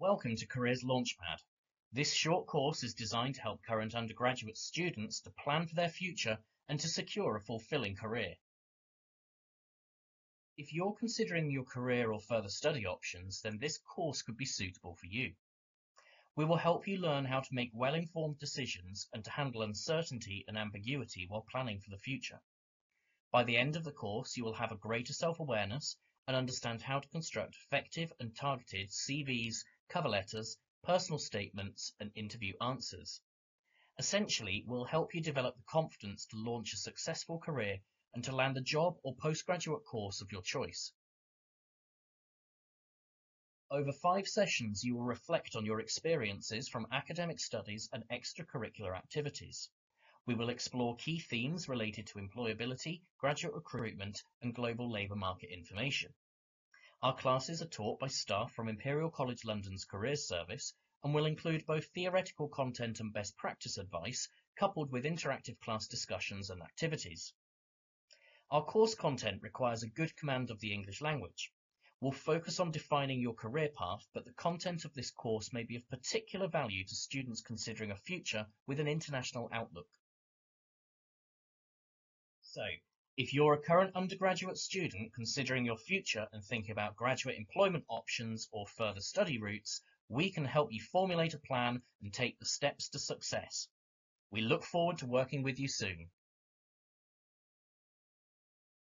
Welcome to Careers Launchpad. This short course is designed to help current undergraduate students to plan for their future and to secure a fulfilling career. If you're considering your career or further study options, then this course could be suitable for you. We will help you learn how to make well-informed decisions and to handle uncertainty and ambiguity while planning for the future. By the end of the course, you will have a greater self-awareness and understand how to construct effective and targeted CVs, cover letters, personal statements, and interview answers. Essentially, we'll help you develop the confidence to launch a successful career and to land a job or postgraduate course of your choice. Over five sessions, you will reflect on your experiences from academic studies and extracurricular activities. We will explore key themes related to employability, graduate recruitment, and global labour market information. Our classes are taught by staff from Imperial College London's Careers Service and will include both theoretical content and best practice advice, coupled with interactive class discussions and activities. Our course content requires a good command of the English language. We'll focus on defining your career path, but the content of this course may be of particular value to students considering a future with an international outlook. So, if you're a current undergraduate student considering your future and thinking about graduate employment options or further study routes, we can help you formulate a plan and take the steps to success. We look forward to working with you soon.